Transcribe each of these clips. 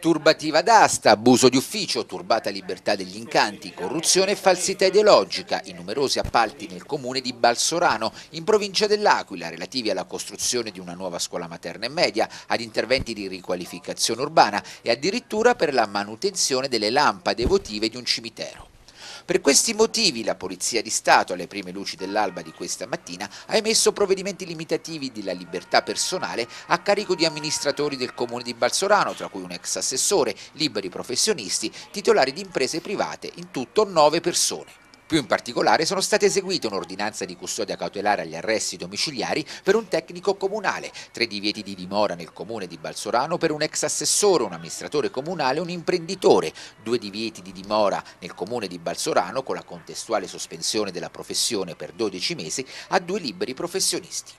Turbativa d'asta, abuso di ufficio, turbata libertà degli incanti, corruzione e falsità ideologica in numerosi appalti nel comune di Balsorano, in provincia dell'Aquila, relativi alla costruzione di una nuova scuola materna e media, ad interventi di riqualificazione urbana e addirittura per la manutenzione delle lampade votive di un cimitero. Per questi motivi la Polizia di Stato, alle prime luci dell'alba di questa mattina, ha emesso provvedimenti limitativi della libertà personale a carico di amministratori del comune di Balsorano, tra cui un ex assessore, liberi professionisti, titolari di imprese private, in tutto nove persone. Più in particolare sono state eseguite un'ordinanza di custodia cautelare agli arresti domiciliari per un tecnico comunale, tre divieti di dimora nel comune di Balsorano per un ex assessore, un amministratore comunale e un imprenditore, due divieti di dimora nel comune di Balsorano con la contestuale sospensione della professione per 12 mesi a due liberi professionisti.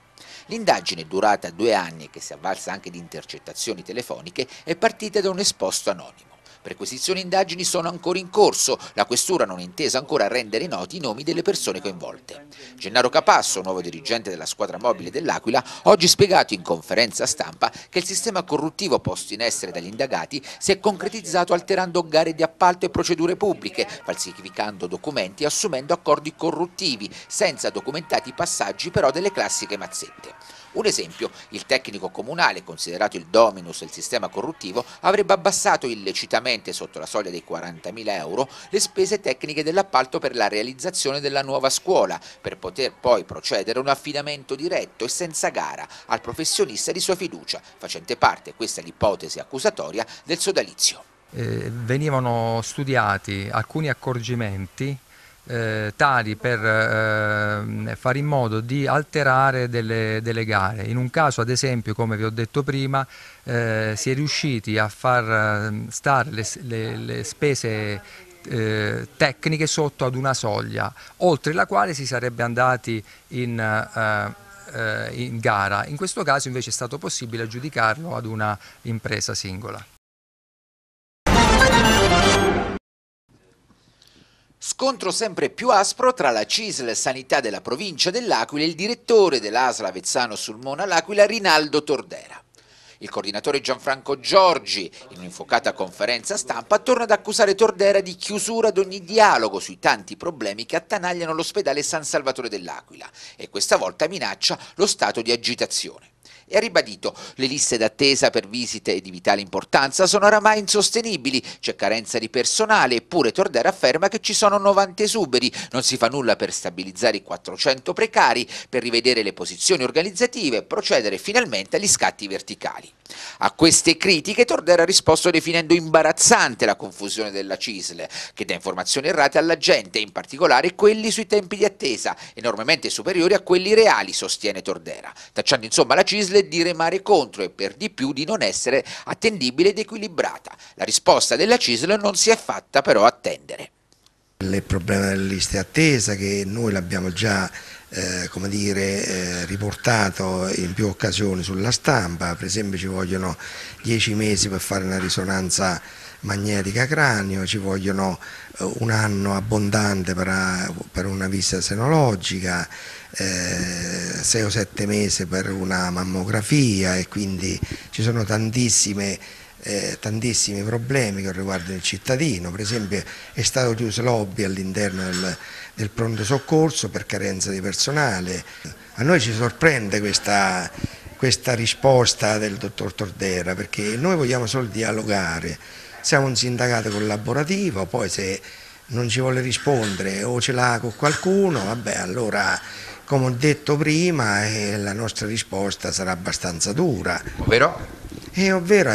L'indagine, durata due anni e che si avvalsa anche di intercettazioni telefoniche, è partita da un esposto anonimo. Perquisizioni e indagini sono ancora in corso, la questura non è intesa ancora rendere noti i nomi delle persone coinvolte. Gennaro Capasso, nuovo dirigente della squadra mobile dell'Aquila, oggi spiegato in conferenza stampa che il sistema corruttivo posto in essere dagli indagati si è concretizzato alterando gare di appalto e procedure pubbliche, falsificando documenti e assumendo accordi corruttivi, senza documentati passaggi però delle classiche mazzette. Un esempio, il tecnico comunale, considerato il dominus del sistema corruttivo, avrebbe abbassato illecitamente sotto la soglia dei 40.000 euro le spese tecniche dell'appalto per la realizzazione della nuova scuola, per poter poi procedere a un affidamento diretto e senza gara al professionista di sua fiducia, facente parte, questa è l'ipotesi accusatoria, del sodalizio. Eh, venivano studiati alcuni accorgimenti eh, tali per eh, fare in modo di alterare delle, delle, gare. In un caso, ad esempio, come vi ho detto prima, eh, si è riusciti a far ehm, stare le, le, le spese eh, tecniche sotto ad una soglia, oltre la quale si sarebbe andati in, eh, eh, in gara. In questo caso invece è stato possibile aggiudicarlo ad una impresa singola. Scontro sempre più aspro tra la CISL Sanità della provincia dell'Aquila e il direttore dell'ASL Avezzano Sulmona l'Aquila Rinaldo Tordera. Il coordinatore Gianfranco Giorgi, in un'infocata conferenza stampa, torna ad accusare Tordera di chiusura ad ogni dialogo sui tanti problemi che attanagliano l'ospedale San Salvatore dell'Aquila e questa volta minaccia lo stato di agitazione e ha ribadito le liste d'attesa per visite di vitale importanza sono oramai insostenibili, c'è carenza di personale, eppure Tordera afferma che ci sono 90 esuberi, non si fa nulla per stabilizzare i 400 precari, per rivedere le posizioni organizzative e procedere finalmente agli scatti verticali. A queste critiche Tordera ha risposto definendo imbarazzante la confusione della CISL, che dà informazioni errate alla gente, in particolare quelli sui tempi di attesa, enormemente superiori a quelli reali, sostiene Tordera, tacciando insomma la CISL di remare contro e per di più di non essere attendibile ed equilibrata. La risposta della CISL non si è fatta però attendere. Il problema delle liste attesa che noi l'abbiamo già eh, come dire, eh, riportato in più occasioni sulla stampa, per esempio ci vogliono 10 mesi per fare una risonanza magnetica cranio, ci vogliono eh, un anno abbondante per, per una visita senologica, eh, 6 o 7 mesi per una mammografia e quindi ci sono tantissime eh, tantissimi problemi che riguardano il cittadino, per esempio è stato chiuso l'hobby all'interno del, del, pronto soccorso per carenza di personale. A noi ci sorprende questa, questa risposta del dottor Tordera perché noi vogliamo solo dialogare, siamo un sindacato collaborativo, poi se non ci vuole rispondere o ce l'ha con qualcuno, vabbè allora come ho detto prima eh, la nostra risposta sarà abbastanza dura. Ovvero? E ovvero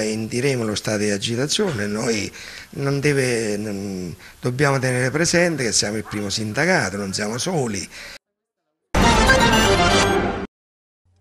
indiremo lo stato di agitazione, noi non deve, non, dobbiamo tenere presente che siamo il primo sindacato, non siamo soli,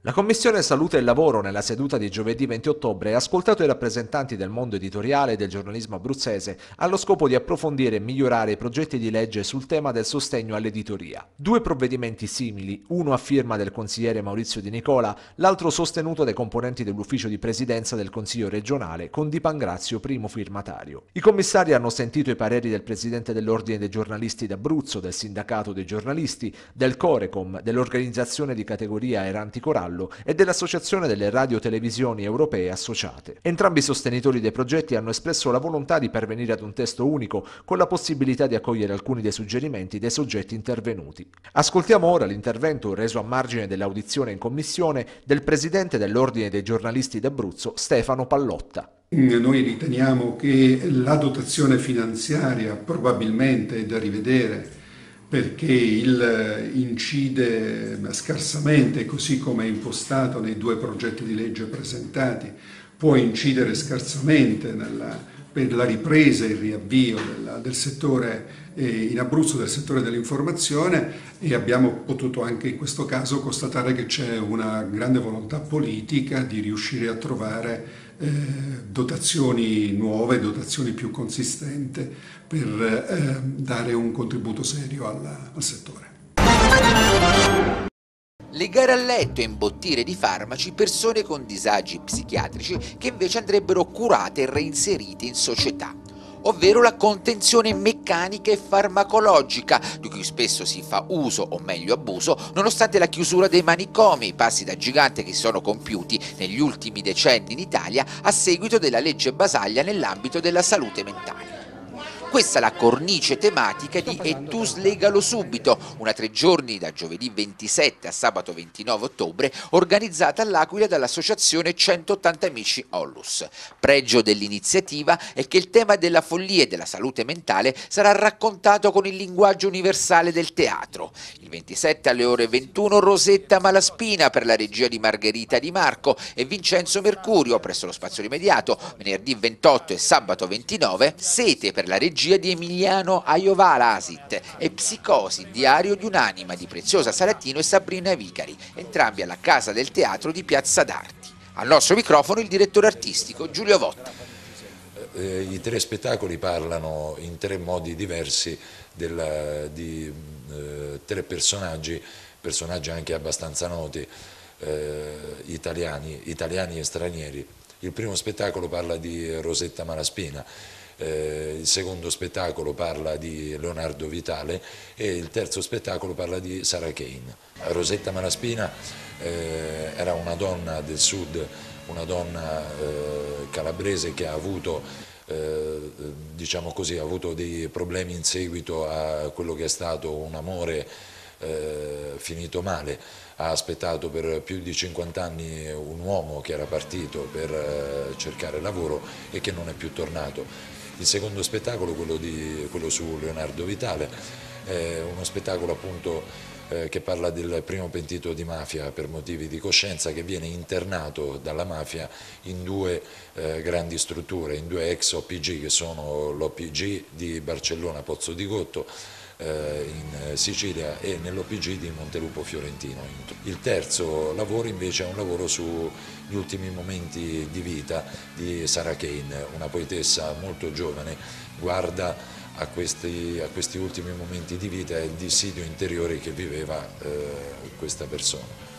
La Commissione Salute e Lavoro nella seduta di giovedì 20 ottobre ha ascoltato i rappresentanti del mondo editoriale e del giornalismo abruzzese allo scopo di approfondire e migliorare i progetti di legge sul tema del sostegno all'editoria. Due provvedimenti simili, uno a firma del consigliere Maurizio Di Nicola, l'altro sostenuto dai componenti dell'ufficio di presidenza del Consiglio regionale con Di Pangrazio primo firmatario. I commissari hanno sentito i pareri del presidente dell'Ordine dei giornalisti d'Abruzzo, del sindacato dei giornalisti, del Corecom, dell'organizzazione di categoria Eranti Corallo giallo e dell'Associazione delle radiotelevisioni europee associate. Entrambi i sostenitori dei progetti hanno espresso la volontà di pervenire ad un testo unico con la possibilità di accogliere alcuni dei suggerimenti dei soggetti intervenuti. Ascoltiamo ora l'intervento reso a margine dell'audizione in commissione del presidente dell'Ordine dei giornalisti d'Abruzzo Stefano Pallotta. Noi riteniamo che la dotazione finanziaria probabilmente è da rivedere perché il, incide scarsamente, così come è impostato nei due progetti di legge presentati, può incidere scarsamente nella, per la ripresa e il riavvio del, del settore eh, in Abruzzo del settore dell'informazione e abbiamo potuto anche in questo caso constatare che c'è una grande volontà politica di riuscire a trovare eh, dotazioni nuove, dotazioni più consistenti per eh, dare un contributo serio alla, al settore. Legare a letto e imbottire di farmaci persone con disagi psichiatrici che invece andrebbero curate e reinserite in società ovvero la contenzione meccanica e farmacologica, di cui spesso si fa uso o meglio abuso, nonostante la chiusura dei manicomi, passi da gigante che si sono compiuti negli ultimi decenni in Italia a seguito della legge Basaglia nell'ambito della salute mentale. Questa è la cornice tematica di E tu slegalo subito, una tre giorni da giovedì 27 a sabato 29 ottobre, organizzata all'Aquila dall'associazione 180 Amici Ollus. Pregio dell'iniziativa è che il tema della follia e della salute mentale sarà raccontato con il linguaggio universale del teatro. Il 27 alle ore 21 Rosetta Malaspina per la regia di Margherita Di Marco e Vincenzo Mercurio presso lo spazio immediato, venerdì 28 e sabato 29 Sete per la regia regia di Emiliano Aiovala Asit e Psicosi, diario di un'anima di Preziosa Salatino e Sabrina Vicari, entrambi alla Casa del Teatro di Piazza d'Arti. Al nostro microfono il direttore artistico Giulio Votta. Eh, I tre spettacoli parlano in tre modi diversi della, di eh, tre personaggi, personaggi anche abbastanza noti, eh, italiani, italiani e stranieri. Il primo spettacolo parla di Rosetta Malaspina, eh, il secondo spettacolo parla di Leonardo Vitale e il terzo spettacolo parla di Sarah Kane. Rosetta Malaspina eh, era una donna del sud, una donna eh, calabrese che ha avuto eh, diciamo così, ha avuto dei problemi in seguito a quello che è stato un amore eh, finito male, ha aspettato per più di 50 anni un uomo che era partito per eh, cercare lavoro e che non è più tornato. Il secondo spettacolo, quello, di, quello su Leonardo Vitale, è uno spettacolo appunto eh, che parla del primo pentito di mafia per motivi di coscienza che viene internato dalla mafia in due eh, grandi strutture, in due ex OPG che sono l'OPG di Barcellona Pozzo di Gotto in Sicilia e nell'OPG di Montelupo Fiorentino. Il terzo lavoro invece è un lavoro sugli ultimi momenti di vita di Sarah Kane, una poetessa molto giovane, guarda a questi, a questi ultimi momenti di vita e il dissidio interiore che viveva eh, questa persona.